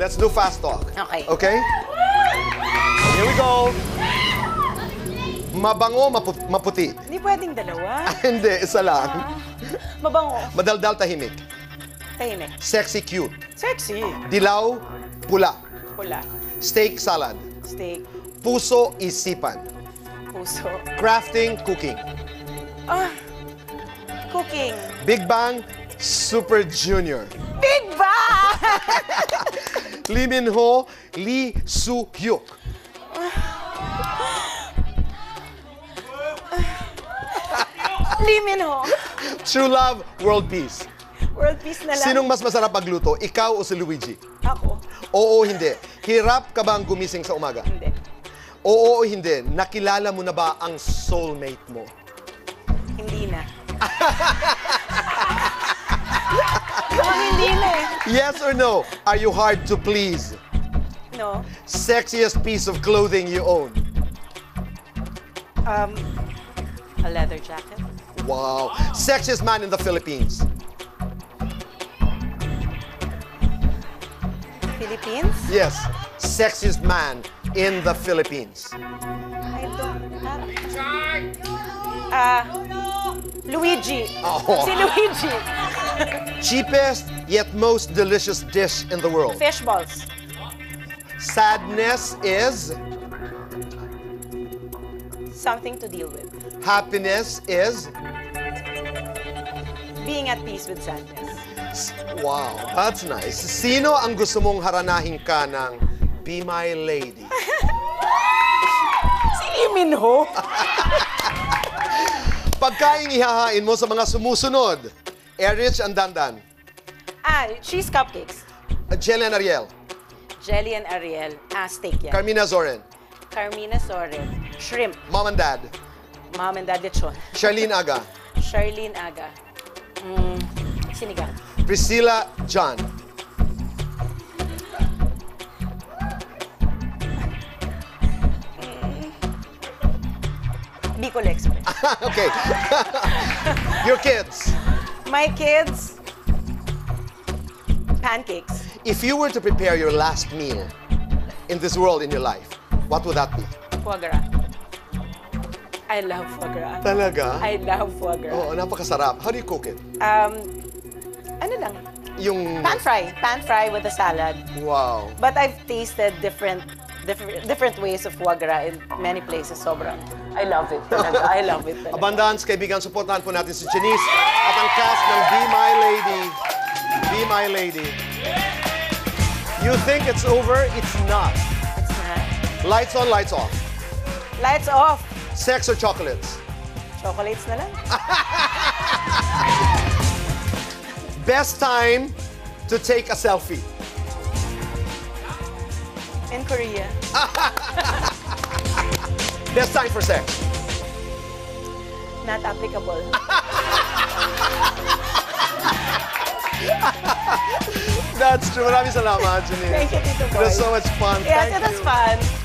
Let's do fast talk. Okay. Okay? Here we go. Mabango, mapu- maputi. Hindi pwedeng dalawa. Hindi, isa lang. Mabango. Madaldal, tahimik. Tahimik. Sexy, cute. Sexy. Dilaw, pula. Pula. Steak, salad. Steak. Puso, isipan. Puso. Crafting, cooking. Ah. Cooking. Big Bang, Super Junior. Big Bang! Lee Min Ho, Lee Soo Hyuk. Lee Min Ho. True Love, World Peace. World peace na lang. Sinong mas masarap magluto, ikaw o si Luigi? Ako. Oo o hindi. Hirap ka bang gumising sa umaga? Hindi. Oo o hindi. Nakilala mo na ba ang soulmate mo? Hindi na. Yes or no? Are you hard to please? No. Sexiest piece of clothing you own? Um, a leather jacket. Wow. Sexiest man in the Philippines? Philippines? Yes. Sexiest man in the Philippines? I don't have... Ah, Luigi. Oh. Si Luigi. Cheapest yet most delicious dish in the world? Fish balls. Sadness is? Something to deal with. Happiness is? Being at peace with sadness. Wow, that's nice. Sino ang gusto mong haranahin ka ng Be My Lady? Si Lee Min Ho. Pagkain ihahain mo sa mga sumusunod, Erich and Dandan, Ah, cheese cupcakes. uh, Jelen Ariel, Jelly and Ariel. Ah, steak yan. Carmina Zoren, Carmina Soren. Shrimp. Mom and Dad, Mom and Dad Lechon. Charlene Aga, Charlene Aga. Mm, sinigang. Priscilla John, Bicol Express. okay. Your kids. My kids, pancakes. If you were to prepare your last meal in this world in your life, what would that be? Foie gras. I love foie gras. Talaga? I love foie gras. Oo, napakasarap. How do you cook it? Um, ano lang? Yung... Pan fry. Pan fry with a salad. Wow. But I've tasted different different, different ways of gras in many places. Sobrang, I love it talaga. I love it talaga. Abundance, kaibigan, supportahan po natin si Janice at ang cast ng Be My Lady. Be My Lady. You think it's over? It's not. It's not. Lights on, lights off. Lights off. Sex or chocolates? Chocolates na lang. Best time to take a selfie. In Korea. Best time for sex. Not applicable. That's true. Maraming salamat, Janice. Thank you, Tito It was Boy. so much fun. Yes, Thank it was you. fun.